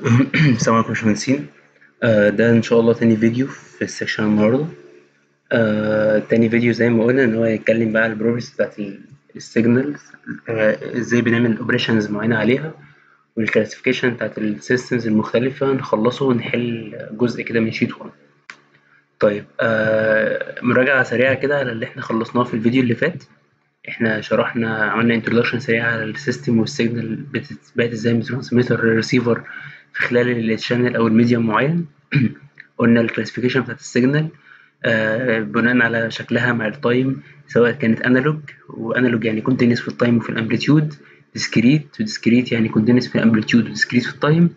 السلام عليكم يا باشمهندسين. آه، ده إن شاء الله تاني فيديو في ال section النهاردة. آه، تاني فيديو زي ما قلنا إن هو هيتكلم بقى على ال properties بتاعت ال signals إزاي بنعمل operations معينة عليها وال classification بتاعت ال systems المختلفة نخلصه ونحل جزء كده من sheet 1 طيب آه، مراجعة سريعة كده على اللي إحنا خلصناه في الفيديو اللي فات. إحنا شرحنا عملنا introduction سريع على ال system وال signal بتتبعت إزاي من transmitter لل receiver في خلال ال channel أو ال medium معين. قلنا ال classification بتاعت ال signal آه بناء على شكلها مع ال time سواء كانت analog و analog يعني continuous في ال time وفي ال amplitude discrete و discrete يعني continuous في ال amplitude و discrete في ال time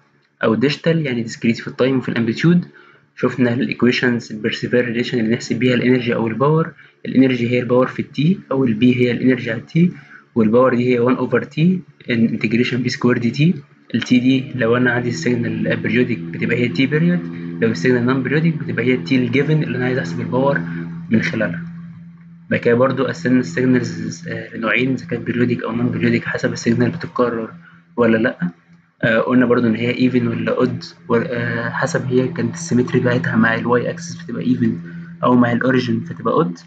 أو digital يعني discrete في ال time وفي ال amplitude شفنا ال equations البرسيفير relation اللي نحسب بيها ال energy أو ال power ال energy هي ال power في ال T أو ال P هي ال energy على ال T وال power دي هي 1 over T integration P square dt ال T دي لو أنا عندي ال signal periodic بتبقى هي T period لو ال signal non periodic بتبقى هي ال T ال given اللي أنا عايز أحسب ال power من خلالها. بعد كده برضو قسمنا ال signals لنوعين إذا كانت periodic أو non periodic حسب ال signal بتتكرر ولا لأ. آه قلنا برضو إن هي even ولا odd آه حسب هي كانت ال symmetry بتاعتها مع ال y axis بتبقى even أو مع ال origin فتبقى odd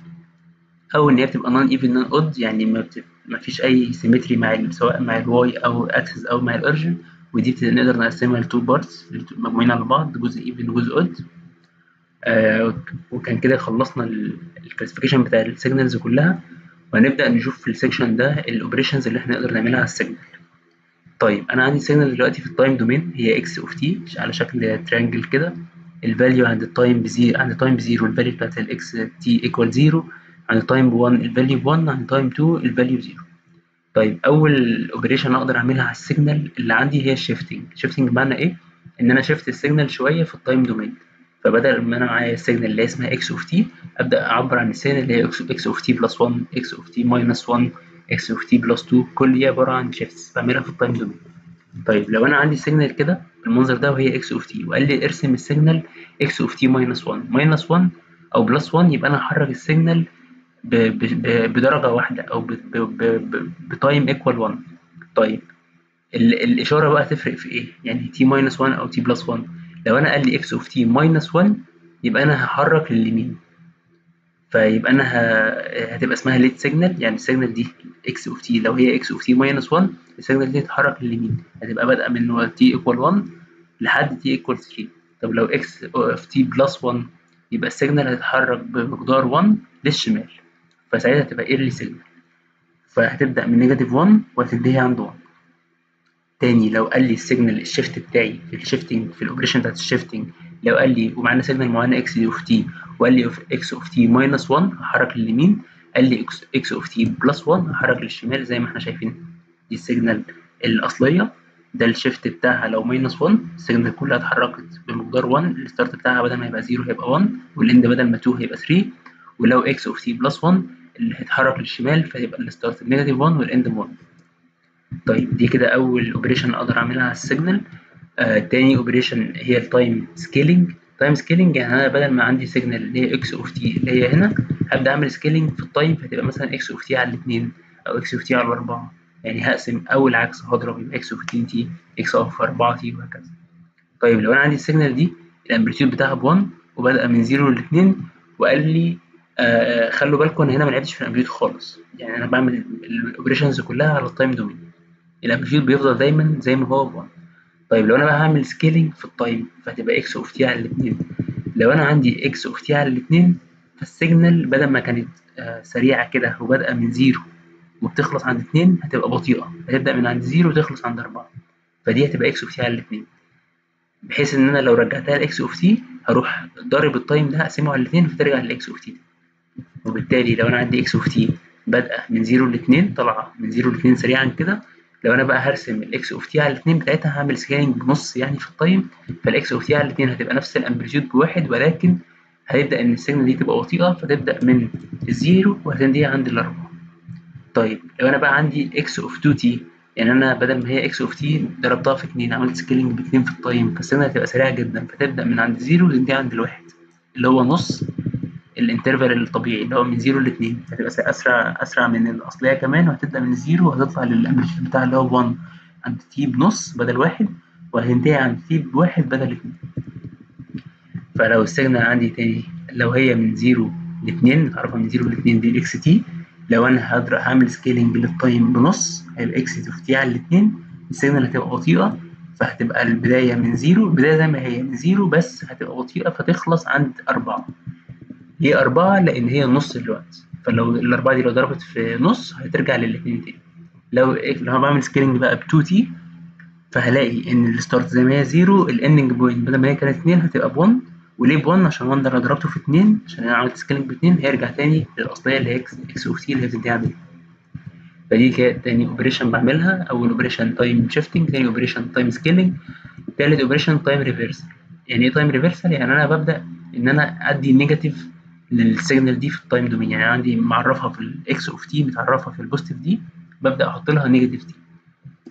أو إن هي بتبقى non even non odd يعني ما. ما فيش أي symmetry مع سواء مع ال y أو axis أو مع ال origin ودي نقدر نقسمها ل two parts مجموعين على بعض جزء even وجزء odd آه وكان كده خلصنا ال classification بتاع ال signals كلها. وهنبدأ نشوف في ال section ده ال operations اللي إحنا نقدر نعملها على ال signal طيب أنا عندي signal دلوقتي في ال time domain هي x of t على شكل triangle كده. ال value عند ال time ب zero عند ال time ب zero ال value بتاعت ال x t equal zero عند ال time ب1 ال value ب1 عند time 2 ال value ب zero طيب أول operation أقدر أعملها على ال signal اللي عندي هي ال shifting shifting بمعنى إيه؟ إن أنا shift ت ال signal شوية في ال time domain فبدل ما أنا معايا ال signal اللي اسمها x of t أبدأ أعبر عن ال signal اللي هي x of t plus 1 x of t minus 1 x of t plus 2 كل دي عبارة عن shifts بعملها في ال time domain طيب لو أنا عندي signal كده بالمنظر ده وهي X of T وقال لي ارسم ال signal X of T minus 1 minus 1 أو plus 1 يبقى أنا هحرك ال signal بدرجة واحدة أو ب time equal 1 طيب الإشارة بقى تفرق في إيه؟ يعني T minus 1 أو T plus 1 لو أنا قال لي X of T minus 1 يبقى أنا هحرك لليمين. فيبقى أنا هتبقى اسمها late signal يعني ال signal دي X of T لو هي X of T minus 1 ال signal دي هتتحرك لليمين. هتبقى بادئة من T equal 1 لحد T equal 3 طب لو X of T plus 1 يبقى ال signal هتتحرك بمقدار 1 للشمال. فساعتها تبقى early signal فهتبدأ من negative 1 وهتنتهي عند 1 تاني لو قال لي ال signal ال shift بتاعي في ال shifting في ال operation بتاعت ال shifting لو قال لي ومعانا signal معينه X of T وقال لي X of T minus 1 هحرك لليمين. قال لي X of T plus 1 هحرك للشمال زي ما إحنا شايفين. دي ال signal الأصلية. ده ال shift بتاعها لو minus 1 ال signal كلها اتحركت بمقدار 1 ال start بتاعها بدل ما يبقى 0 هيبقى 1 وال end بدل ما 2 هيبقى 3 ولو X of T plus 1 اللي هيتحرك للشمال فيبقى ال start negative 1 وال end 1 طيب دي كده أول operation أقدر أعملها على ال signal آه تاني operation هي ال time scaling time scaling يعني أنا بدل ما عندي signal اللي هي X of T اللي هي هنا هبدأ أعمل scaling في ال time فتبقى مثلا X of T على الاثنين أو X of T على الأربعة. يعني هقسم أول عكس هضرب يبقى X of 2 T X of 4 T وهكذا. طيب لو أنا عندي ال signal دي ال amplitude بتاعها ب 1 وبدأ من 0 ل 2 وقال لي آه خلوا بالكم هنا ما لعبتش في ال amplitude خالص. يعني أنا بعمل ال operations كلها على ال time domain ال amplitude بيفضل دايما زي ما هو ب 1 طيب لو أنا بقى هعمل scaling في ال time فهتبقى X of T على الاثنين لو أنا عندي X of T على الاثنين فال signal بدل ما كانت آه سريعة كده وبادئة من 0 وبتخلص عند 2 هتبقى بطيئة. هتبدأ من عند 0 وتخلص عند 4 فدي هتبقى X of T على الاثنين بحيث إن أنا لو رجعتها ل X of T هروح ضارب ال time ده أقسمه على الاثنين فترجع لل X of T وبالتالي لو أنا عندي X of T بادئه من 0 ل 2 طالعه من 0 ل 2 سريعا كده لو أنا بقى هرسم ال X of T على الاثنين بتاعتها هعمل scaling بنص يعني في ال time فال X of T على الاثنين هتبقى نفس ال amplitude بواحد ولكن هيبدأ إن ال signal دي تبقى بطيئة فتبدأ من ال zero وهتنتهي عند الأربعة. طيب لو أنا بقى عندي X of 2 T يعني أنا بدل ما هي X of T ضربتها في 2 عملت scaling ب 2 في ال time فال signal هتبقى سريعة جدا فتبدأ من عند zero وتنتهي عند الواحد اللي هو نص. ال interval الطبيعي اللي هو من 0 ل 2 هتبقى اسرع أسرع من الأصلية كمان وهتبدأ من 0 وهتطلع لل amplitude بتاعها اللي هو 1 عند T بنص بدل واحد وهتنتهي عند T بواحد بدل اتنين. فلو ال signal عندي تاني لو هي من zero لاتنين نتعرفها من zero لاتنين دي ال X T لو أنا هقدر هعمل scaling لل time بنص هيبقى X of T على الاتنين ال signal هتبقى بطيئة فهتبقى البداية من zero. البداية زي ما هي من zero بس هتبقى بطيئة فتخلص عند أربعة. ليه أربعة؟ لأن هي نص الوقت. فلو الأربعة دي لو ضربت في نص هترجع للاتنين تاني. لو لو أنا بعمل scaling بقى ب 2 T فهلاقي إن ال start زي ما هي zero ال ending point بدل ما هي كانت اتنين هتبقى ب 1 وليه ب 1 عشان 1 ده لو ضربته في اتنين عشان أنا عملت scaling ب 2 هيرجع تاني للأصلية اللي هي X X of T اللي هي بتنتهي عند فدي كانت تاني operation بعملها. أول operation time shifting تاني operation time scaling تالت operation time reversal يعني إيه time reversal يعني أنا ببدأ إن أنا أدي negative لل signal دي في ال time domain يعني عندي معرفها في ال X of T متعرفها في ال positive دي ببدأ أحط لها negative T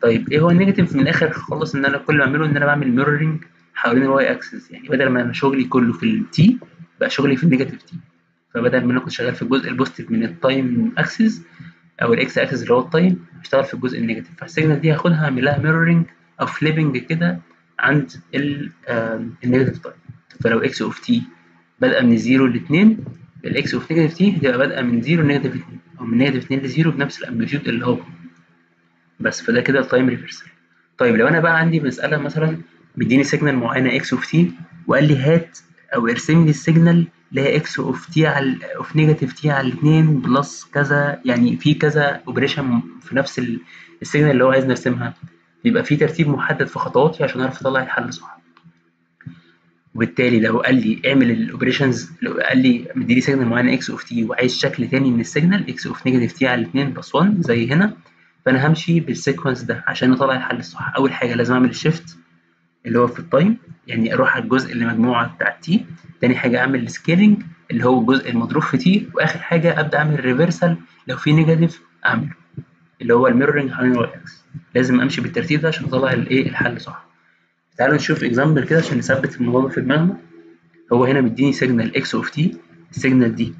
طيب إيه هو ال negative من الآخر خالص إن أنا كل اللي بعمله إن أنا بعمل mirroring حوالين ال Y axis يعني بدل ما أنا شغلي كله في ال T بقى شغلي في ال negative T فبدل ما أنا كنت شغال في الجزء ال positive من ال time axis أو الاكس اكسس اللي هو ال time هشتغل في الجزء ال negative فال signal دي هاخدها أعمل لها mirroring أو flipping كده عند ال negative time فلو X of T بادئه من 0 ل 2 ال X of negative T هتبقى بادئه من 0 ل negative 2 أو من negative 2 ل 0 بنفس ال amplitude اللي هو بس فده كده ال time reversal طيب لو أنا بقى عندي مسألة مثلا مديني signal معينة X of T وقال لي هات أو ارسم لي ال signal اللي هي X of T على of negative T على الاثنين plus كذا يعني في كذا operation في نفس ال signal اللي هو عايز نرسمها. يبقى في ترتيب محدد في خطواتي عشان أعرف أطلع الحل صح. وبالتالي لو قال لي اعمل ال operations لو قال لي مديني signal معينه X of T وعايز شكل تاني من ال signal X of negative T على الاثنين plus 1 زي هنا فأنا همشي بال sequence ده عشان أطلع الحل الصح. أول حاجة لازم أعمل ال shift اللي هو في ال time يعني أروح على الجزء اللي مجموعة بتاع T تاني حاجة أعمل scaling اللي هو الجزء المضروب في T وآخر حاجة أبدأ أعمل reversal لو في negative أعمله اللي هو ال mirroring حوالين ال Y axis لازم أمشي بالترتيب ده عشان أطلع الايه الحل صح تعالوا نشوف example كده عشان نثبت الموضوع في دماغنا. هو هنا مديني signal X of T ال signal دي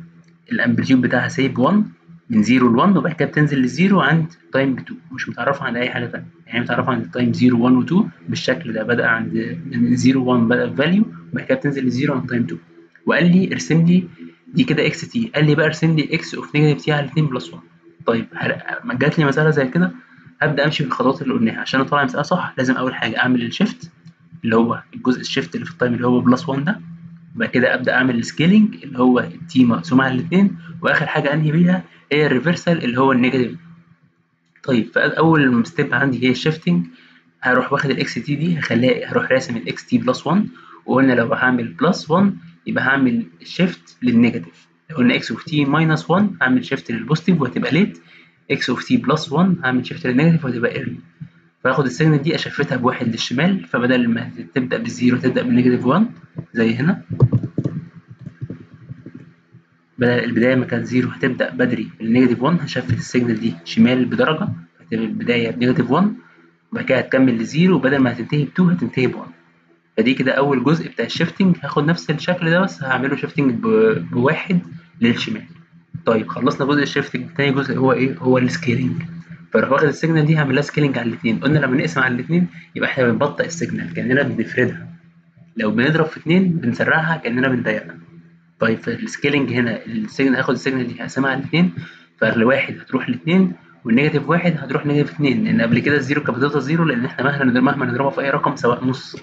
ال amplitude بتاعها سايب 1 من 0 ل 1 وبعد كده بتنزل لل zero عند time ب 2 مش متعرفة عند أي حاجة ثانية يعني متعرفة عند time 0 1 و 2 بالشكل ده. بدأ عند من 0 1 بدا value وبعد كده بتنزل لل zero عند time 2 وقال لي ارسم لي دي كده X T قال لي بقى ارسم لي X of negative T على 2 plus 1 طيب جات لي مسألة زي كده هبدأ أمشي في الخطوات اللي قلناها. عشان اطلع مسألة صح لازم أول حاجة أعمل ال shift اللي هو الجزء ال shift اللي في ال time اللي هو plus 1 ده. وبعد كده أبدأ أعمل ال scaling اللي هو ال t مقسوم على الاثنين وآخر حاجة انهي بيها هي ال reversal اللي هو ال negative طيب فأول step عندي هي ال shifting هروح واخد ال x t دي هخليها هروح راسم ال x t plus 1 وقلنا لو هعمل plus 1 يبقى هعمل shift لل negative لو قلنا x of t minus 1 هعمل shift لل positive وهتبقى late x of t plus 1 هعمل shift لل negative وهتبقى early فاخد ال signal دي أ shift ها بواحد للشمال فبدل ما تبدأ بال zero تبدأ بال negative 1 زي هنا. بدل البداية ما كانت zero هتبدأ بدري بال negative 1 ه shift ال signal دي شمال بدرجة هتبقى البداية ب negative 1 وبعد كده هتكمل ل zero بدل ما هتنتهي ب 2 هتنتهي ب 1 فدي كده أول جزء بتاع ال shifting هاخد نفس الشكل ده بس هعمله shifting بواحد للشمال. طيب خلصنا جزء ال shifting تاني جزء هو إيه؟ هو ال scaling فاروح واخد ال signal دي هعمل لها scaling على الاثنين قلنا لما نقسم على الاثنين يبقى إحنا بنبطئ ال signal كأننا بنفردها. لو بنضرب في اثنين بنسرعها كأننا بنضيقها طيب في ال scaling هنا ال signal هاخد ال signal دي هقسمها على الاثنين فالواحد هتروح لاثنين وال negative واحد هتروح negative اثنين لأن قبل كده ال zero كانت بتفضل zero لأن إحنا مهما مهما نضربها في أي رقم سواء نص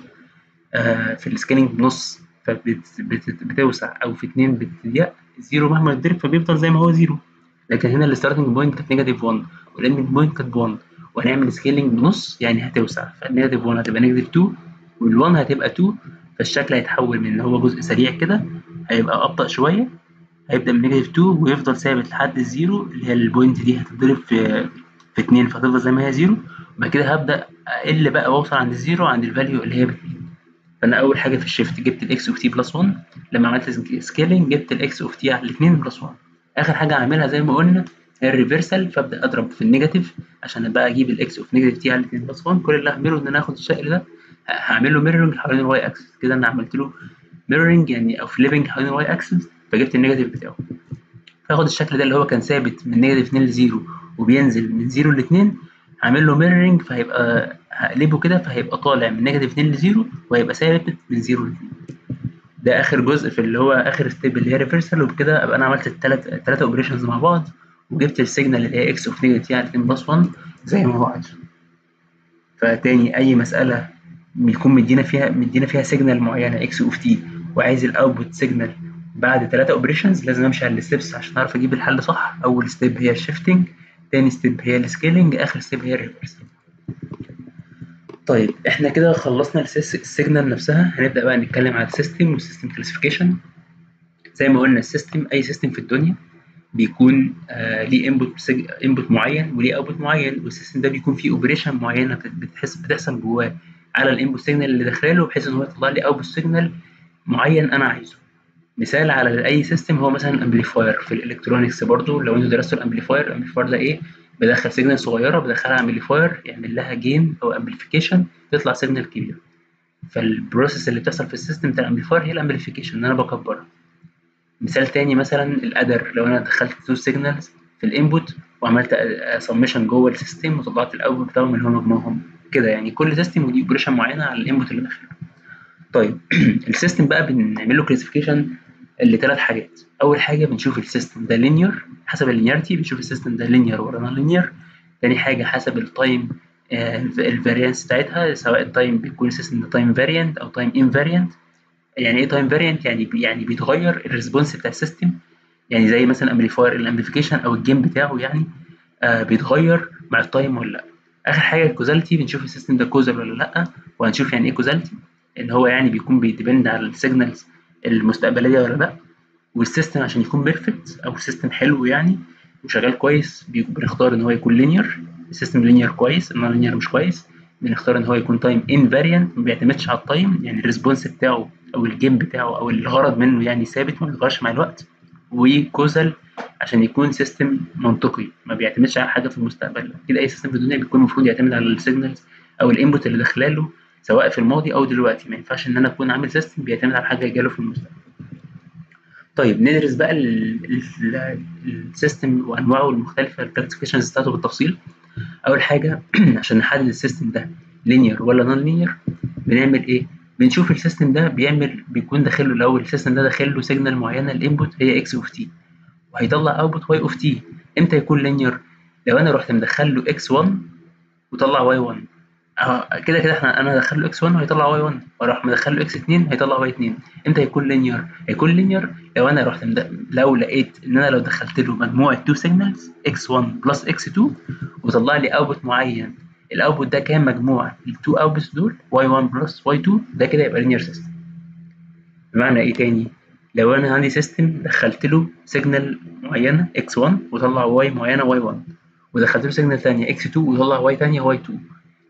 آه في ال scaling بنص فبتوسع أو في اثنين بتضيق ال zero مهما يتضرب فبيفضل زي ما هو zero. لكن هنا ال starting point كانت negative 1 وال ending point كانت 1 وهنعمل scaling بنص يعني هتوسع. فال negative 1 هتبقى negative 2 وال1 هتبقى 2 فالشكل هيتحول من إن هو جزء سريع كده هيبقى أبطأ شوية هيبدأ من negative 2 ويفضل ثابت لحد ال zero اللي هي ال point دي هتتضرب في في 2 فهتفضل زي ما هي zero وبعد كده هبدأ أقل بقى وأوصل عند ال zero عند ال value اللي هي ب 2 فأنا أول حاجة في ال shift جبت ال x of t plus 1 لما عملت scaling جبت ال x of t على الاثنين plus 1 آخر حاجة هعملها زي ما قلنا ال reversal فأبدأ أضرب في ال negative عشان بقى أجيب ال x of negative t على الاثنين plus 1 كل اللي هعمله إن أنا اخد الشكل ده هعمل له mirroring حوالين ال y axis كده أنا عملت له mirroring يعني أو flipping حوالين ال y axis فجبت ال negative بتاعه. فاخد الشكل ده اللي هو كان ثابت من negative 2 ل 0 وبينزل من 0 ل 2 هعمل له mirroring فهيبقى هقلبه كده فهيبقى طالع من negative 2 ل 0 وهيبقى ثابت من 0 ل 2 ده آخر جزء في اللي هو آخر step اللي هي reversal وبكده أبقى أنا عملت الثلاث الثلاثه operations مع بعض. وجبت ال signal اللي هي x of negative يعني 2 plus 1 زي ما هو عايز. فتاني أي مسألة بيكون مدينا فيها مدينا فيها signal معينة x of t وعايز ال output signal بعد ثلاثة operations لازم أمشي على ال steps عشان أعرف أجيب الحل صح. أول step هي ال shifting تاني step هي ال scaling آخر step هي ال reversal طيب إحنا كده خلصنا ال signal نفسها. هنبدأ بقى نتكلم على ال system وال system classification زي ما قلنا ال system أي system في الدنيا. بيكون آه ليه input input معين وليه output معين وال system ده بيكون فيه operation معينة بتحس بتحصل جواه على ال input signal اللي داخله بحيث إن هو يطلع لي output signal معين أنا عايزه. مثال على أي system هو مثلا amplifier في ال electronics برضو. لو أنتوا درستوا ال amplifier ال amplifier ده إيه؟ بدخل signal صغيرة بدخلها amplifier يعمل لها gain أو امبليفيكيشن تطلع signal كبيره فال process اللي بتحصل في ال system بتاع ال amplifier هي ال amplification ان أنا بكبرها. مثال تاني مثلا ال adder. لو أنا دخلت two signals في ال input وعملت سمشن جوه ال system وطلعت ال output بتاعهم اللي هو مجموعهم كده يعني كل system ودي operation معينة على ال input اللي داخله. طيب ال system بقى بنعمل له classification لثلاث حاجات. أول حاجة بنشوف ال system ده linear حسب ال linearity بنشوف ال system ده linear ولا non-linear تاني حاجة حسب ال time ال variance بتاعتها سواء ال time بيكون ال system ده time variant أو time invariant يعني إيه time variant يعني يعني بيتغير ال response بتاع ال system يعني زي مثلا amplifier ال amplification أو الجيم بتاعه يعني آه بيتغير مع ال time ولا لأ. آخر حاجة ال causality بنشوف ال system ده causal ولا لأ وهنشوف يعني إيه causality اللي هو يعني بيكون بي depend على ال signals المستقبلية ولا لأ. وال system عشان يكون perfect أو ال system حلو يعني وشغال كويس بنختار إن هو يكون linear ال system linear كويس انما non-linear مش كويس. بنختار إن هو يكون time invariant ما بيعتمدش على ال time يعني ال response بتاعه أو الجيم بتاعه أو الغرض منه يعني ثابت ما بيتغيرش مع الوقت و causal عشان يكون system منطقي ما بيعتمدش على حاجة في المستقبل. كده أي system في الدنيا بيكون المفروض يعتمد على ال signals أو ال input اللي داخله له سواء في الماضي أو دلوقتي. ما ينفعش إن أنا أكون عامل system بيعتمد على حاجة جاله في المستقبل. طيب ندرس بقى ال system وأنواعه المختلفة ال classifications بتاعته بالتفصيل. أول حاجة عشان نحدد ال system ده linear ولا non-linear بنعمل إيه؟ بنشوف ال system ده بيعمل بيكون داخل له الأول ال system ده داخل له signal معينة ال input هي x of t وهيطلع output y of t إمتى يكون linear لو أنا رحت مدخل له x 1 وطلع y 1 آه كده كده إحنا أنا ادخل له x 1 هيطلع y 1 وأروح مدخل له x 2 هيطلع y 2 إمتى يكون linear هيكون linear لو أنا رحت مد... لو لقيت إن أنا لو دخلت له مجموعة two signals x 1 plus x 2 وطلع لي output معين. ال output ده كان مجموعة؟ ال two outputs دول y 1 plus y 2 ده كده يبقى linear system بمعنى إيه تاني؟ لو أنا عندي system دخلت له signal معينة x 1 وطلع y معينة y 1 ودخلت له signal ثانية x 2 وطلع y ثانية y 2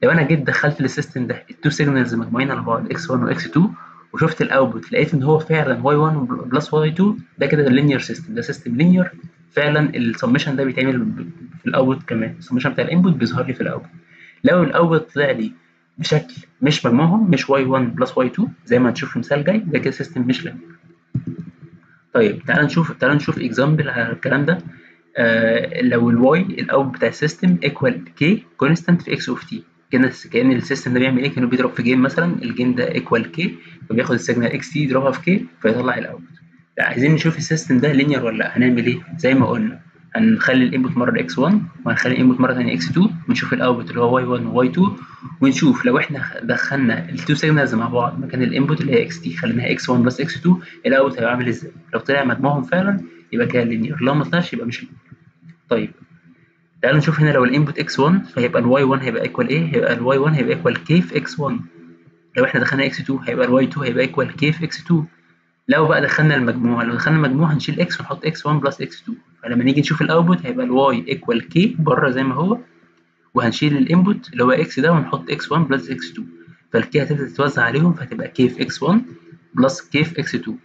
لو أنا جيت دخلت لل system ده ال two signals مجموعين على بعض إكس 1 واكس 2 وشفت ال output لقيت إن هو فعلا y 1 plus y 2 ده كده linear system ده system linear فعلا السمشن ده بيتعمل في ال output كمان. ال summation بتاع ال input بيظهر لي في ال output لو ال output طلع لي بشكل مش مجموعهم مش y 1 plus y 2 زي ما هنشوف في مثال جاي ده كده system مش linear طيب تعال نشوف تعال نشوف example على الكلام ده. آه لو ال y ال out بتاع ال system equal k constant في x of t كان كان ال system ده بيعمل إيه؟ كأنه بيضرب في gain مثلا ال gain ده equal k فبياخد ال signal x t يضربها في k فيطلع ال out عايزين نشوف ال system ده linear ولا لأ هنعمل إيه؟ زي ما قلنا هنخلي ال input مرة x 1 وهنخلي ال input مرة ثانية x 2 ونشوف ال output اللي هو y 1 و y 2 ونشوف لو إحنا دخلنا ال two signals مع بعض مكان ال input اللي هي x t خليناها x 1 plus x 2 ال output هيبقى عامل إزاي؟ لو طلع مجموعهم فعلا يبقى كده linear لو ما طلعش يبقى مش linear طيب تعالوا نشوف هنا لو ال input x 1 فهيبقى ال y 1 هيبقى equal إيه؟ هيبقى ال y 1 هيبقى equal k في x 1 لو إحنا دخلنا x 2 هيبقى ال y 2 هيبقى equal k في x 2 لو بقى دخلنا المجموعه لو دخلنا المجموعه هنشيل x ونحط x 1 plus x 2 فلما نيجي نشوف ال output هيبقى ال y equal k بره زي ما هو وهنشيل ال input اللي هو x ده ونحط x 1 plus x 2 فال k هتبدأ تتوزع عليهم فهتبقى k في x 1 plus k في x 2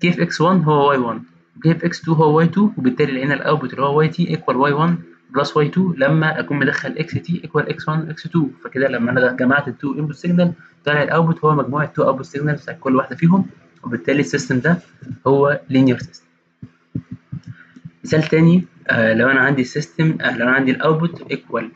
k في x 1 هو y 1 k في x 2 هو y 2 وبالتالي لقينا ال output اللي هو t equal y 1 plus y 2 لما أكون مدخل x t equal x 1 x 2 فكده لما أنا جمعت ال two input signal طلع ال output هو مجموع ال two output signal بتاع كل واحدة فيهم وبالتالي ال system ده هو linear system مثال تاني آه لو أنا عندي ال system آه لو أنا عندي ال output equal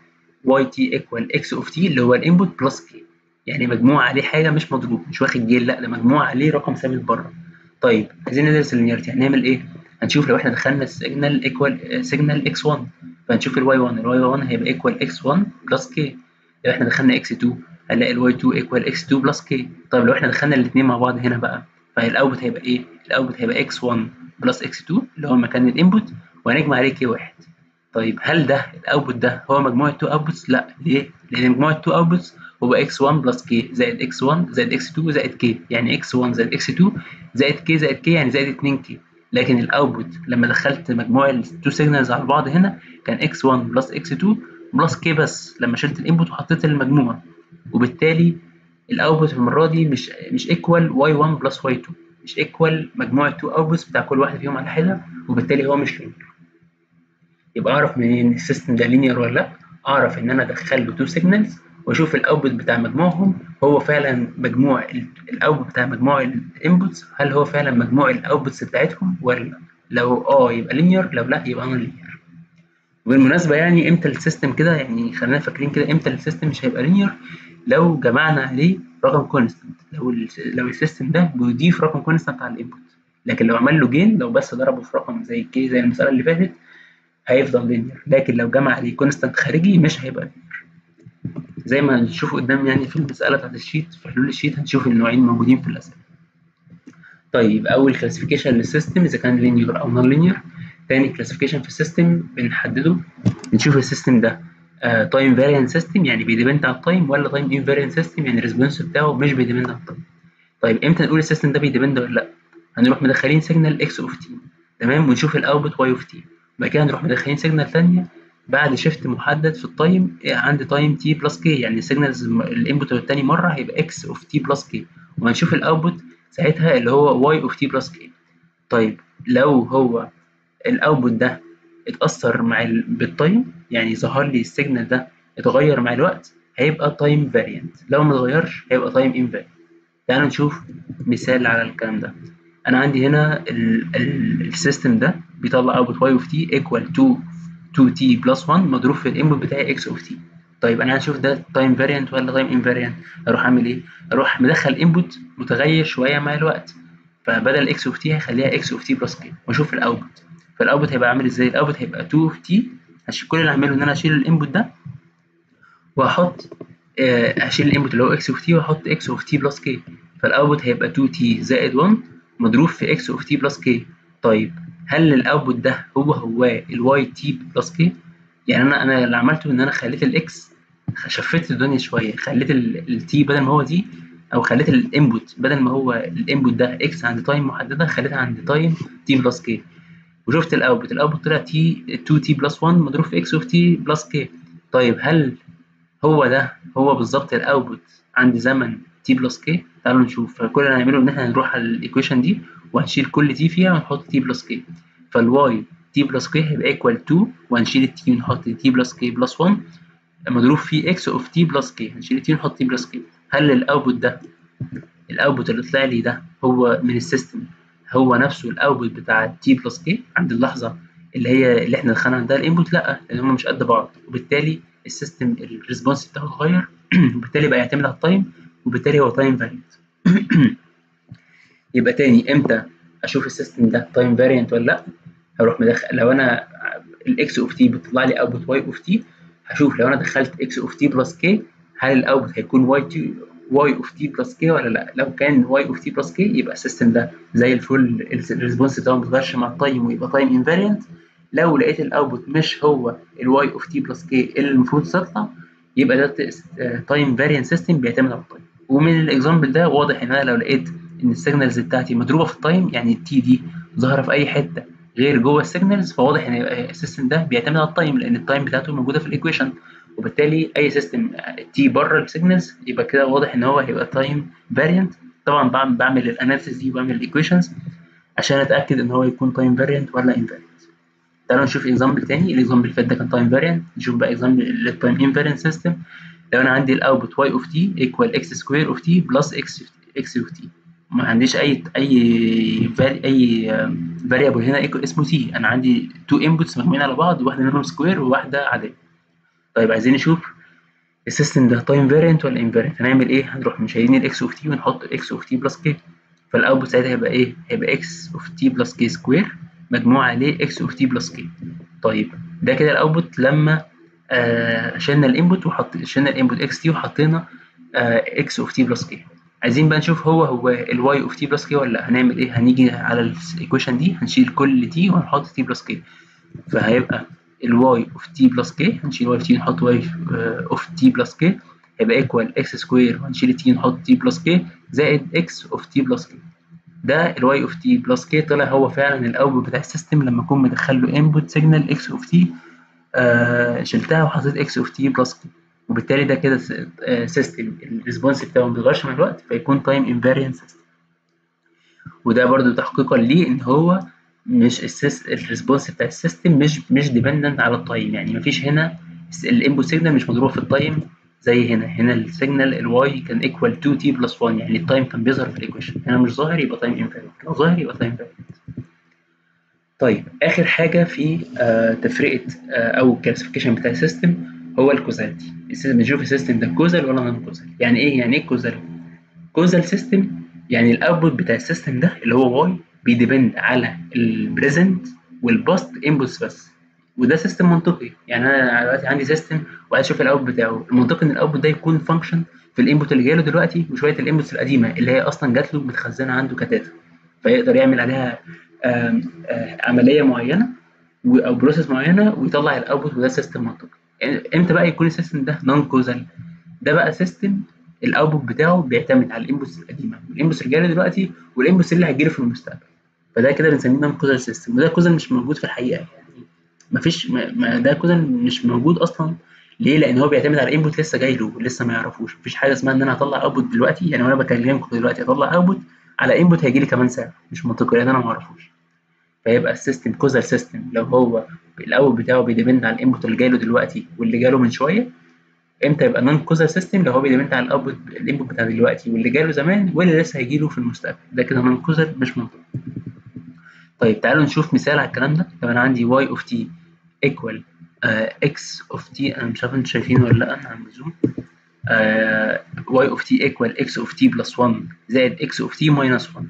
y t equal x of t اللي هو ال input plus k يعني مجموع عليه حاجة مش مضروب مش واخد جيل لا ده مجموع عليه رقم ثابت بره. طيب عايزين ندرس ال linearity هنعمل إيه؟ هنشوف لو إحنا دخلنا ال signal equal signal x 1 فهنشوف ال y 1 ال y 1 هيبقى equal x 1 plus k لو إحنا دخلنا x 2 هنلاقي ال y 2 equal x 2 plus k طيب لو إحنا دخلنا الاثنين مع بعض هنا بقى فال output هيبقى إيه؟ ال output هيبقى x 1 plus x 2 اللي هو مكان ال input وهنجمع عليه k 1 طيب هل ده ال output ده هو مجموع ال two outputs لا. ليه؟ لأن مجموع ال two outputs هو x 1 plus k زائد x 1 زائد x 2 زائد k يعني x 1 زائد x 2 زائد k زائد k يعني زائد 2 k لكن ال output لما دخلت مجموع ال two signals على بعض هنا كان x 1 plus x 2 plus k بس لما شلت ال input وحطيت المجموع. وبالتالي ال output المرة دي مش مش equal y 1 plus y 2 مش equal مجموع ال two outputs بتاع كل واحد فيهم على حدة وبالتالي هو مش linear يبقى أعرف منين ال system ده linear ولا لأ؟ أعرف إن أنا ادخل له two signals واشوف ال output بتاع مجموعهم هو فعلا مجموع ال output بتاع مجموع ال inputs هل هو فعلا مجموع ال outputs بتاعتهم؟ ولا لو آه يبقى linear لو لا يبقى non linear وبالمناسبة يعني إمتى ال system كده؟ يعني خلينا فاكرين كده إمتى ال system مش هيبقى linear لو جمعنا عليه رقم constant لو لو ال system ده بيضيف رقم constant على ال input لكن لو عمل له gain لو بس ضربه في رقم زي k زي المساله اللي فاتت هيفضل linear لكن لو جمع عليه constant خارجي مش هيبقى linear زي ما هنشوف قدام يعني في المسألة بتاعت ال sheet في حلول ال sheet هنشوف النوعين موجودين في الأسئلة. طيب أول classification لل system إذا كان linear أو non linear. تاني classification في ال system بنحدده نشوف ال system ده time variant system يعني بي depend على ال time ولا time invariant system يعني ال response بتاعه مش بي depend على ال time. طيب إمتى نقول ال system ده بي depend ولا لأ؟ هنروح مدخلين signal x of t تمام ونشوف ال output y of t بعد كده نروح مدخلين signal ثانية بعد shift محدد في ال time عند time t plus k يعني ال signals ال input الثاني مرة هيبقى x of t plus k وهنشوف ال output ساعتها اللي هو y of t plus k طيب لو هو ال output ده اتأثر مع ال... بال time يعني ظهر لي ال signal ده اتغير مع الوقت هيبقى time variant لو ما اتغيرش هيبقى time invariant تعالوا نشوف مثال على الكلام ده. أنا عندي هنا ال system ده بيطلع output y of t equal 2 2 t plus 1 مضروب في ال input بتاعي x of t طيب أنا هشوف ده time variant ولا time invariant أروح أعمل إيه؟ أروح مدخل input متغير شوية مع الوقت فبدل x of t هخليها x of t plus k وأشوف ال output فال output هيبقى عامل إزاي؟ ال output هيبقى 2 of t كل اللي هعمله إن أنا أشيل ال input ده وأحط آه هشيل ال input اللي هو x of t وأحط x of t plus k فال output هيبقى 2 t زائد 1 مضروب في x of t plus k طيب هل ال output ده هو هو ال y t plus k يعني أنا أنا اللي عملته إن أنا خليت ال x shift الدنيا شوية خليت ال t بدل ما هو t أو خليت ال input بدل ما هو ال input ده x عند time محددة خليتها عند time t plus k وشفت ال output ال output طلع t 2 t plus 1 مضروب في x of t plus k طيب هل هو ده هو بالظبط ال output عند زمن t plus k تعالوا نشوف. فكل اللي هنعمله إن إحنا هنروح على ال equation دي وهنشيل كل t فيها ونحط t plus k فال y t plus k هيبقى equal 2 وهنشيل ال t ونحط t plus k plus 1 مضروب في x of t plus k هنشيل ال t ونحط t plus k هل ال output ده ال output اللي طلع لي ده هو من ال system؟ هو نفسه ال output بتاع t plus k عند اللحظة اللي هي اللي إحنا دخلنا عندها ال input لأ لأن هم مش قد بعض. وبالتالي ال system ال response بتاعه اتغير. وبالتالي بقى يعتمد على ال time وبالتالي هو time variant يبقى تاني إمتى أشوف ال system ده time variant ولا لا؟ هروح مدخل لو أنا ال x of t بتطلع لي output y of t هشوف لو أنا دخلت x of t plus k هل ال output هيكون y t y of t plus k ولا لا؟ لو كان y of t plus k يبقى ال system ده زي الفل ال response بتاعه ما بيتغيرش مع ال time ويبقى time invariant لو لقيت ال output مش هو ال y of t plus k اللي المفروض تطلع يبقى ده time variant system بيعتمد على ال time. ومن ال example ده واضح إن أنا لو لقيت إن ال signals بتاعتي مضروبة في ال time يعني ال t دي ظاهرة في أي حتة غير جوه ال signals فواضح إن ال system ده بيعتمد على ال time لأن ال time بتاعته موجودة في ال equation وبالتالي أي system t بره ال signals يبقى كده واضح إن هو هيبقى time variant طبعا بعمل ال analysis دي وبعمل ال equations عشان أتأكد إن هو يكون time variant ولا invariant تعالوا نشوف example تاني. ال example اللي فات ده كان time variant نشوف بقى example لل time invariant system لو أنا عندي ال output y of t equal x square of t plus x x of t ما عنديش أي أي أي variable هنا اسمه t أنا عندي two inputs مجموعين على بعض واحدة منهم square وواحدة عادية. طيب عايزين نشوف ال system ده time variant ولا invariant هنعمل إيه؟ هنروح مشايلين ال x of t ونحط x of t plus k فال output ساعتها هيبقى إيه؟ هيبقى x of t plus k square مجموع عليه x of t plus k طيب ده كده ال output لما آه شلنا ال input وحط شلنا ال input x t وحطينا x of t plus k عايزين بقى نشوف هو هو ال y of t plus k ولا لا. هنعمل إيه؟ هنيجي على ال equation دي هنشيل كل t وهنحط t plus k فهيبقى ال y of t plus k هنشيل y of t نحط y of t plus k هيبقى equal x square وهنشيل t نحط t plus k زائد x of t plus k ده ال y of t plus k طلع هو فعلا ال output بتاع ال system لما أكون مدخل له input signal x of t شلتها وحطيت x of t plus k وبالتالي ده كده system ال response بتاعه ما بيتغيرش مع الوقت فيكون time invariant system وده برضو تحقيقا ليه إن هو مش ال response بتاع ال system مش مش dependent على ال time يعني مفيش هنا ال input signal مش مضروب في ال time زي هنا. هنا ال signal ال y كان equal 2 t plus 1 يعني ال time كان بيظهر في ال equation هنا مش ظاهر يبقى time invariant لو ظاهر يبقى time variant طيب آخر حاجة في آه تفرقة آه أو ال classification بتاع ال system هو ال causality بنشوف ال system ده causal ولا non causal. يعني إيه؟ يعني إيه causal؟ causal system يعني ال output بتاع ال system ده اللي هو y بي depend على ال present وال past inputs بس. وده system منطقي. يعني أنا دلوقتي عندي system وعايز أشوف ال output بتاعه. المنطقي إن ال output ده يكون function في ال input اللي جاي له دلوقتي وشوية ال inputs القديمة اللي هي أصلا جات له متخزنة عنده ك data فيقدر يعمل عليها آم عملية معينة أو process معينة ويطلع ال output وده system منطقي. إمتى بقى يكون ال system ده non causal ده بقى system ال output بتاعه بيعتمد على ال inputs القديمة. ال inputs اللي جاية دلوقتي وال inputs اللي هتجيله في المستقبل. فده كده بنسميه non causal system وده causal مش موجود في الحقيقة. يعني مفيش ما ده causal مش موجود أصلا. ليه؟ لأن هو بيعتمد على input لسه جاي له لسه ما يعرفوش. مفيش حاجة اسمها إن أنا هطلع output دلوقتي. يعني وأنا بكلمكم دلوقتي اطلع output على input هيجي لي كمان ساعه مش منطقي لأن أنا ما أعرفوش. فيبقى ال system causal system. لو هو ال out بتاعه بي depend على ال input اللي جاي له دلوقتي واللي جاله من شوية إمتى يبقى non causal system لو هو بي depend على ال output ال input بتاع دلوقتي واللي جاله زمان واللي لسه هيجي له في المستقبل. ده كده non causal مش منطقي طيب تعالوا نشوف مثال على الكلام ده. طب أنا عندي y of t equal uh, x of t أنا مش عارف أنتوا شايفينه ولا لأ أنا هعمل zoom uh, y of t equal x of t plus 1 زائد x of t minus 1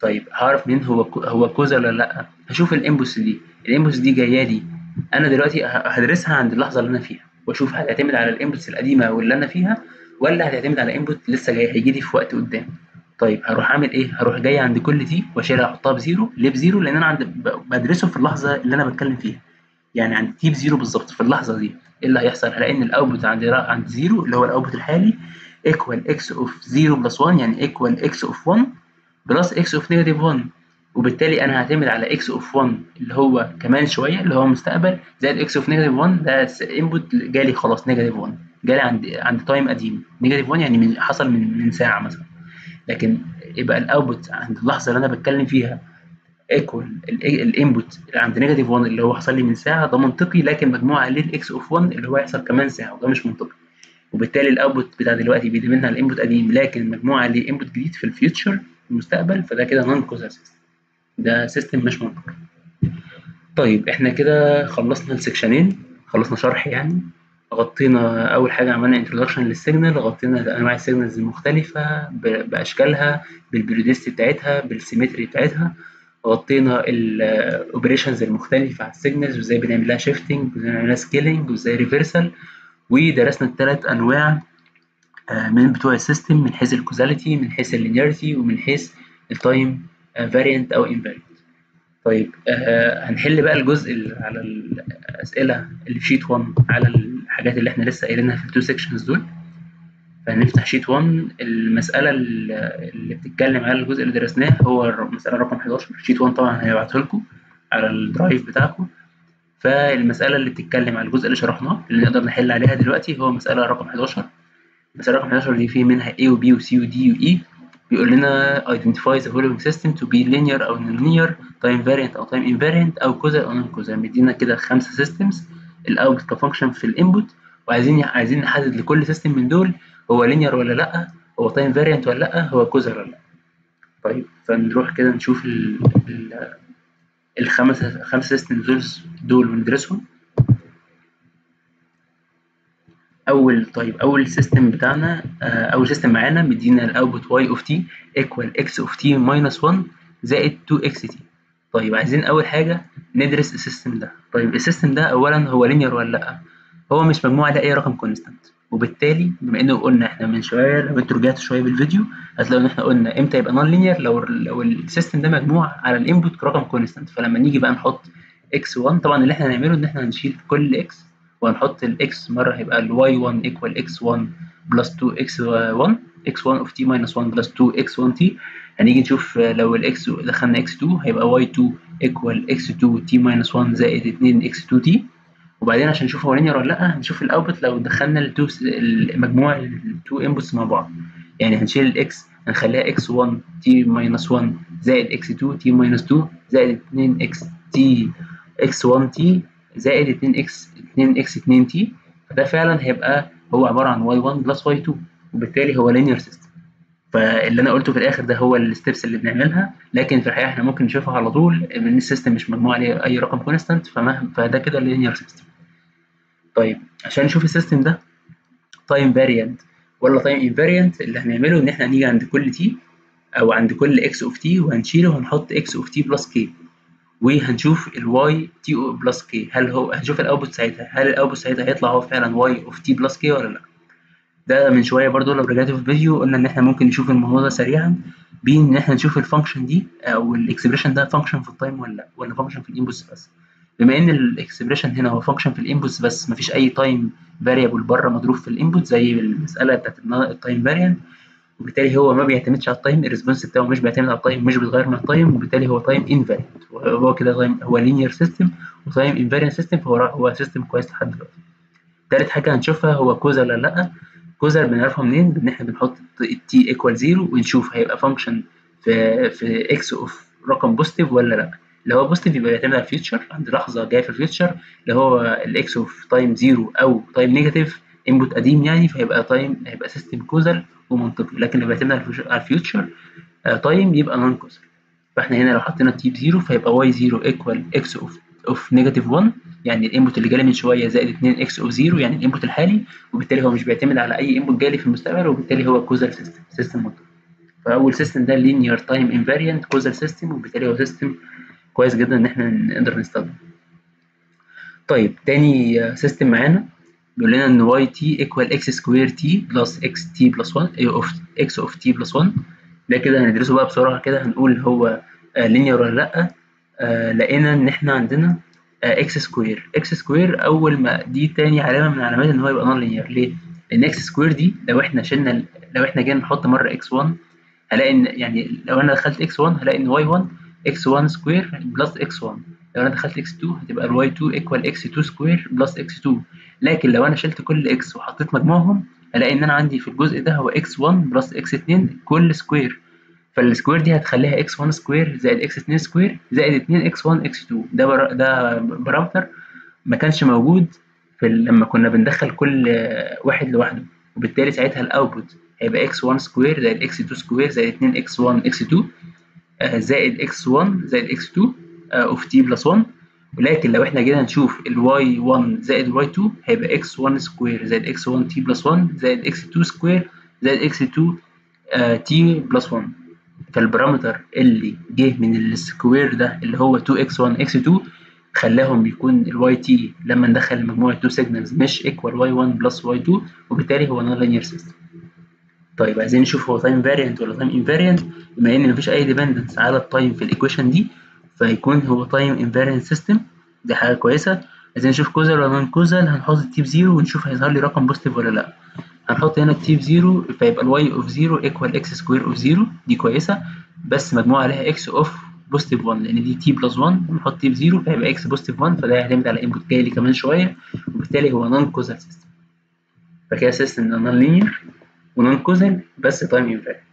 طيب هعرف منين هو هو causal ولا لأ؟ هشوف ال inputs دي. ال inputs دي جاية لي. أنا دلوقتي هدرسها عند اللحظة اللي أنا فيها. وأشوف هتعتمد على ال inputs القديمة واللي أنا فيها ولا هتعتمد على input لسه جاي هيجي لي في وقت قدام. طيب هروح أعمل إيه؟ هروح جاي عند كل t وأشيلها أحطها ب zero ليه ب zero لأن أنا عند بدرسه في اللحظة اللي أنا بتكلم فيها. يعني عند t ب zero بالظبط في اللحظة دي. إيه اللي هيحصل؟ هلاقي إن ال output عند عند zero اللي هو ال output الحالي equal x of 0 plus 1 يعني equal x of 1 plus x of negative 1 وبالتالي أنا هعتمد على x of 1 اللي هو كمان شوية اللي هو مستقبل. زائد x of negative 1 ده input جالي خلاص negative 1 جالي عند عند time قديم. negative 1 يعني من حصل من من ساعة مثلا. لكن يبقى ال output عند اللحظة اللي أنا بتكلم فيها equal ال input عند negative 1 اللي هو حصل لي من ساعة ده منطقي. لكن مجموع عليه ال x of 1 اللي هو هيحصل كمان ساعة وده مش منطقي. وبالتالي ال output بتاع دلوقتي بي depend على ال input قديم. لكن مجموع عليه input جديد في ال future في المستقبل فده كده non causal system ده system مش منطقي طيب إحنا كده خلصنا السكشنين خلصنا شرح يعني. غطينا أول حاجة عملنا introduction لل signal غطينا أنواع ال signals المختلفة بأشكالها بال periodicity بتاعتها بال symmetry بتاعتها. غطينا ال operations المختلفة على ال signals وإزاي بنعمل لها shifting وإزاي بنعمل لها scaling وإزاي reversal ودرسنا الثلاث أنواع من بتوع ال system من حيث ال causality من حيث ال linearity ومن حيث ال time variant أو invariant طيب آه هنحل بقى الجزء على الأسئلة اللي في sheet 1 على الحاجات اللي إحنا لسه قايلينها في ال two sections دول. فهنفتح sheet 1 المسألة اللي بتتكلم على الجزء اللي درسناه هو مسألة رقم 11 sheet 1 طبعا هيبعته لكم على ال drive بتاعكم. فالمسألة اللي بتتكلم على الجزء اللي شرحناه اللي نقدر نحل عليها دلوقتي هو مسألة رقم 11 المساله رقم 11 دي فيه منها A و B و C و D و E. بيقول لنا identify the following system to be linear أو non-linear time variant أو time invariant أو causal أو non-causal مدينا كده خمسة systems. ال out ك function في ال input وعايزين عايزين نحدد لكل system من دول هو linear ولا لأ هو time variant ولا لأ هو causal ولا لأ. طيب فنروح كده نشوف ال ال الخمسة خمسة systems دول دول وندرسهم. أول طيب أول system بتاعنا آه، أول system معانا مدينا ال output y of t equal x of t minus 1 زائد 2 x t طيب عايزين أول حاجة ندرس ال system ده. طيب ال system ده اولا هو linear ولا لأ؟ هو مش مجموع على أي رقم constant وبالتالي بما إنه قلنا إحنا من شوية لو أنتوا رجعتوا شوية بالفيديو هتلاقوا إن إحنا قلنا إمتى يبقى non linear لو لو ال system ده مجموع على ال input كرقم constant فلما نيجي بقى نحط x 1 طبعا اللي إحنا هنعمله إن إحنا هنشيل كل إكس وهنحط الاكس مرة هيبقى ال y 1 equal x 1 plus 2 x 1 x 1 of t minus 1 plus 2 x 1 t هنيجي نشوف لو ال x دخلنا x 2 هيبقى y 2 equal x 2 t minus 1 زائد 2 x 2 t وبعدين عشان نشوف هو linear ولا لأ هنشوف ال output لو دخلنا التو مجموع ال two inputs مع بعض. يعني هنشيل ال x هنخليها x 1 t minus 1 زائد x 2 t minus 2 زائد 2 x t x 1 t زائد 2 x 2 x 2 t فده فعلا هيبقى هو عبارة عن y 1 plus y 2 وبالتالي هو linear system. فاللي أنا قلته في الآخر ده هو ال steps اللي بنعملها لكن في الحقيقة إحنا ممكن نشوفها على طول إن ال system مش مجموع عليه أي رقم constant فده كده linear system. طيب عشان نشوف ال system ده time variant ولا time invariant اللي هنعمله إن إحنا هنيجي عند كل t أو عند كل x of t وهنشيله وهنحط x of t plus k وهنشوف ال y t plus k هل هو هنشوف ال output ساعتها. هل ال output ساعتها هيطلع هو فعلا y of t plus k ولا لا؟ ده من شوية برضو لو رجعتوا في الفيديو قلنا إن إحنا ممكن نشوف الموضوع ده سريعا بين إن إحنا نشوف ال function دي أو ال expression ده function في ال time ولا لأ ولا function في ال inputs بس. بما إن ال expression هنا هو function في ال inputs بس مفيش أي time variable بره مضروب في ال input زي المسألة بتاعت ال time variant وبالتالي هو ما بيعتمدش على ال time ال response بتاعه مش بيعتمد على ال time مش بيتغير مع ال time وبالتالي هو time invariant وهو كده time هو linear system و time invariant system فهو هو system كويس لحد دلوقتي. تالت حاجة هنشوفها هو causal ولا لأ. causal بنعرفها منين؟ بان إحنا بنحط t equal zero ونشوف هيبقى function في في x of رقم positive ولا لأ. اللي هو positive يبقى بيعتمد على ال future عند لحظة جاية في ال future اللي هو ال x of time zero أو time negative input قديم يعني فهيبقى time هيبقى system causal ومنطقي. لكن اللي بيعتمد على ال future time يبقى non causal فاحنا هنا لو حطينا t ب zero فيبقى y zero equal x of of negative 1 يعني ال input اللي جالي من شوية زائد 2 x of 0 يعني ال input الحالي وبالتالي هو مش بيعتمد على أي input جالي في المستقبل وبالتالي هو causal system system منطقي فأول system ده linear time invariant causal system وبالتالي هو system كويس جدا إن إحنا نقدر نستخدمه. طيب تاني system معانا بيقول لنا إن y t equal x square t plus x t plus 1 of x of t plus 1 ده كده هندرسه بقى بسرعة كده هنقول هو linear ولا لأ. آه لقينا إن إحنا عندنا x square x square أول ما دي تاني علامة من علامات إن هو يبقى non linear ليه؟ لأن x square دي لو إحنا شلنا لو إحنا جينا نحط مرة x 1 هلاقي إن يعني لو أنا دخلت x 1 هلاقي إن y 1 x 1 square plus x 1 لو أنا دخلت x 2 هتبقى ال y 2 equal x 2 square plus x 2 لكن لو أنا شلت كل x وحطيت مجموعهم هلاقي إن أنا عندي في الجزء ده هو x 1 plus x 2 كل square. فال square دي هتخليها x 1 square زائد x 2 square زائد 2 x 1 x 2 ده par... ده parameter ما كانش موجود في لما كنا بندخل كل واحد لوحده. وبالتالي ساعتها ال output هيبقى x 1 square زائد x 2 square زائد 2 x 1 x 2 زائد x 1 زائد x 2 of t plus 1 ولكن لو إحنا جينا نشوف ال y 1 زائد ال y 2 هيبقى x 1 square زائد x 1 t plus 1 زائد x 2 square زائد x 2 t plus 1 فال parameter اللي جه من ال square ده اللي هو 2x1 x2 خلاهم يكون ال y t لما ندخل مجموعة 2 signals مش equal y 1 plus y 2 وبالتالي هو non linear system طيب عايزين نشوف هو time variant ولا time invariant بما إن مفيش أي dependence على ال time في ال equation دي فيكون هو time invariant system دي حاجة كويسة. عايزين نشوف causal ولا non causal هنحط ال t ب zero ونشوف هيظهر لي رقم positive ولا لا. هنحط هنا ال t ب zero فيبقى ال y of zero equal x square of zero دي كويسة. بس مجموعة عليها x of positive 1 لأن دي t plus 1 ونحط t ب zero فيبقى x positive 1 فده هيعتمد على input جاي لي كمان شوية. وبالتالي هو non causal system فكده system non linear و non causal بس time invariant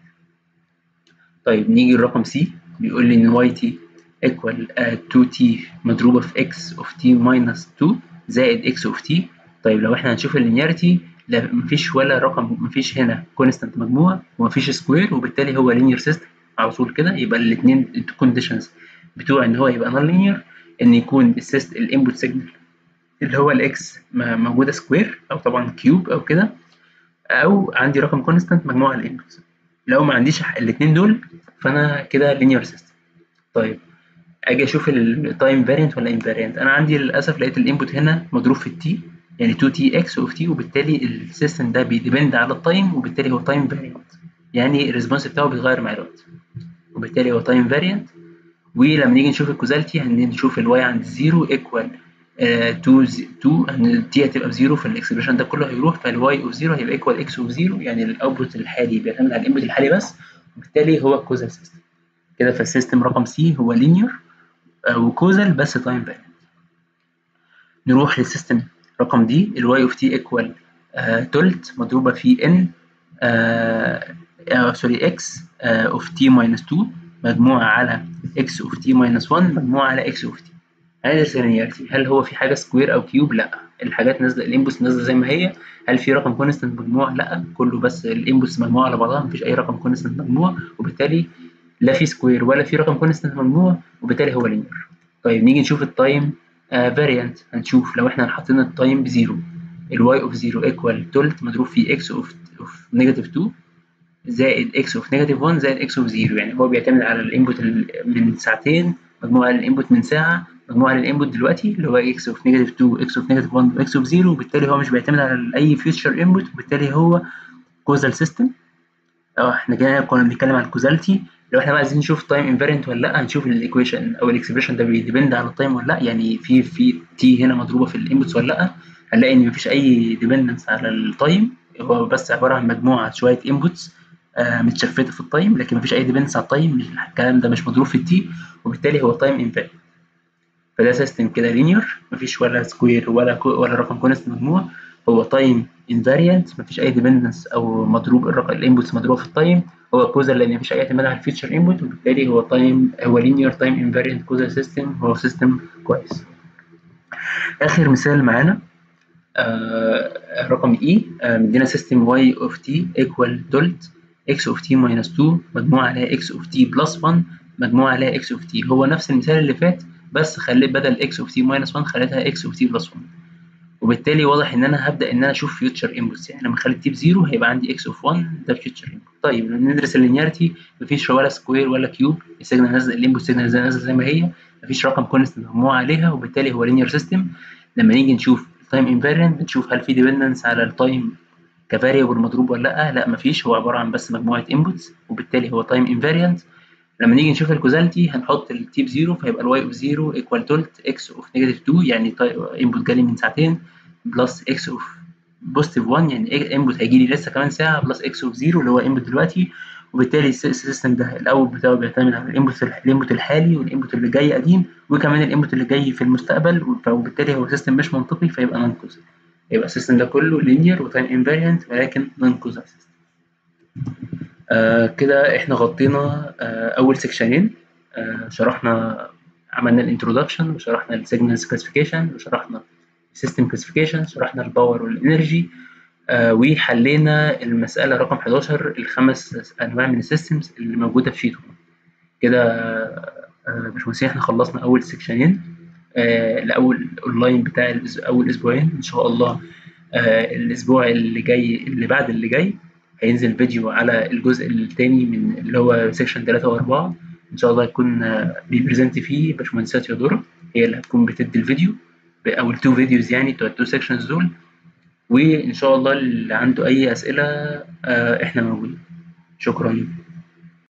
طيب نيجي لرقم C بيقول لي إن y t equal 2 t مضروبه في x of t minus 2 زائد x of t طيب لو إحنا هنشوف ال linearity لا مفيش ولا رقم مفيش هنا constant مجموعة ومفيش square وبالتالي هو linear system على طول كده يبقى الاثنين ال conditions بتوع إن هو يبقى non linear إن يكون ال system ال input signal اللي هو ال x موجودة square أو طبعا cube أو كده أو عندي رقم constant مجموع ال inputs لو ما عنديش الاثنين دول فأنا كده linear system طيب. أجي أشوف ال time variant ولا invariant أنا عندي للاسف لقيت ال input هنا مضروب في ال t يعني 2 t x of t وبالتالي ال system ده بي depend على ال time وبالتالي هو time variant يعني ال response بتاعه بيتغير مع الوقت. وبالتالي هو time variant ولما نيجي نشوف ال causality هنشوف ال y عند 0 equal 2 2 t هتبقى ب zero فال expression ده كله هيروح فال y of 0 هيبقى equal x of 0 يعني ال output الحالي بيعتمد على ال input الحالي بس. وبالتالي هو ال causal system كده فال system رقم سي هو linear و causal بس time variant نروح لل system رقم d ال y of t equal تلت مضروبة في ان sorry x of t minus 2 مجموعة على x of t minus 1 مجموعة على x of t هندرس ال linearity هل هو في حاجة square أو cube لا. الحاجات نازلة ال inputs نازلة زي ما هي. هل في رقم constant مجموع؟ لا. كله بس ال inputs مجموعة على بعضها مفيش أي رقم constant مجموع. وبالتالي لا في square ولا في رقم constant مجموع وبالتالي هو linear طيب نيجي نشوف ال time variant uh, هنشوف لو إحنا حاطين ال time ب zero ال y of zero equal تلت مضروب في x of of negative 2 زائد x of negative 1 زائد x of zero يعني هو بيعتمد على ال input من ساعتين مجموعه ال input من ساعة مجموعه لل input دلوقتي اللي هو x of negative 2 x of negative 1 و x of 0 وبالتالي هو مش بيعتمد على أي future input وبالتالي هو causal system آه إحنا كده كنا بنتكلم عن ال causality لو إحنا بقى عايزين نشوف time invariant ولا لأ هنشوف ال equation أو ال expression ده بي depend على ال time ولا لأ. يعني في في t هنا مضروبة في ال inputs ولا لأ. هنلاقي إن مفيش أي dependence على ال time هو بس عبارة عن مجموعة شوية inputs آه مت shift ة في ال time لكن مفيش أي dependence على ال time الكلام ده مش مضروب في ال t وبالتالي هو time invariant فده system كده linear مفيش ولا square ولا ولا رقم constant مجموع. هو time invariant مفيش أي dependence أو مضروب ال inputs مضروبه في ال time هو causal لأن مفيش أي اعتماد على ال future input وبالتالي هو time هو linear time invariant causal system هو system كويس. آخر مثال معانا آه رقم e آه مدينا system y of t equal تلت x of t minus 2 مجموعة عليها x of t plus 1 مجموعة عليها x of t هو نفس المثال اللي فات بس خليت بدل x of t minus 1 خليتها x of t plus 1 وبالتالي واضح إن أنا هبدأ إن أنا أشوف future inputs يعني لما أخلي ال t ب zero هيبقى عندي x of 1 ده future input طيب ندرس ال linearity مفيش ولا square ولا cube ال signal نازل ال input signal نازل زي ما هي. مفيش رقم constant مجموع عليها وبالتالي هو linear system لما نيجي نشوف ال time invariant بنشوف هل في dependence على ال time ك variable مضروب ولا لأ. لأ مفيش. هو عبارة عن بس مجموعة inputs وبالتالي هو time invariant لما نيجي نشوف ال causality هنحط ال t ب zero فيبقى ال y of zero equal تلت x of negative 2 يعني input جالي من ساعتين plus x of positive 1 يعني input هيجي لي لسه كمان ساعة plus x of 0 اللي هو input دلوقتي وبالتالي ال system ده الأول بتاعه بيعتمد على ال input ال input الحالي وال input اللي جاي قديم وكمان ال input اللي جاي في المستقبل وبالتالي هو system مش منطقي فيبقى non يبقى ال system ده كله linear و time invariant ولكن non causal system آه كده إحنا غطينا آه أول section ين آه شرحنا عملنا ال introduction وشرحنا ال signals classification وشرحنا ال system classification شرحنا ال power وال energy آه وحلينا المسألة رقم 11 الخمس أنواع من ال systems اللي موجودة في sheet هم كده آه إحنا خلصنا أول section ين آه الأول أونلاين بتاع أول أسبوعين. إن شاء الله آه الأسبوع اللي جاي اللي بعد اللي جاي هينزل فيديو على الجزء الثاني من اللي هو section 3 و4 إن شاء الله هيكون بي present فيه باشمهندسات يادورا هي اللي هتكون بتدي الفيديو أو ال two videos يعني بتوع ال two sections دول. وإن شاء الله اللي عنده أي أسئلة إحنا موجودين. شكرا.